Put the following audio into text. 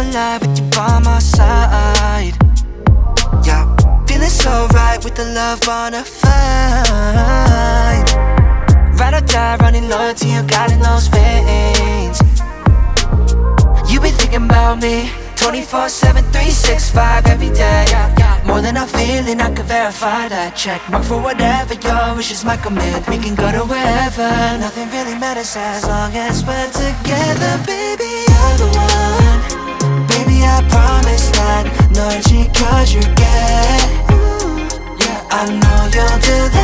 alive with you by my side. Yeah, feeling so right with the love on a fine. Ride or die, running loyalty, you got in those veins. You be thinking about me 24, 7, 365 every day. More than I'm feeling, I can verify that. Check mark for whatever your wishes might commit We can go to wherever, nothing really matters as long as we're together Baby, I know you're the